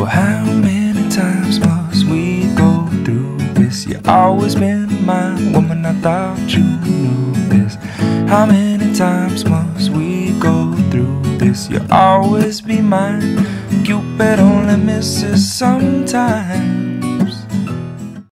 Well, how many times must we go through this? You always been my woman, I thought you knew this. How many times must we go through this? You'll always be mine. Cupid only misses sometimes.